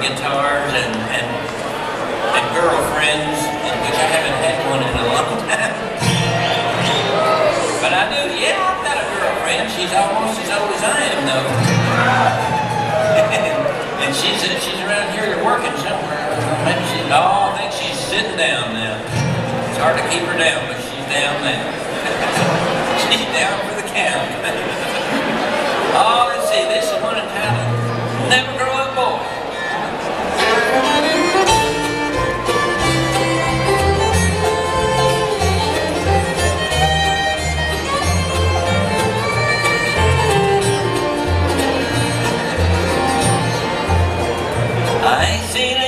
guitars and, and, and girlfriends, which I haven't had one in a long time. But I do, yeah, I've got a girlfriend. She's almost as old as I am, though. and she's uh, she's around here working somewhere. Maybe she, oh, I think she's sitting down now. It's hard to keep her down, but she's down now. she's down for the count. oh, I see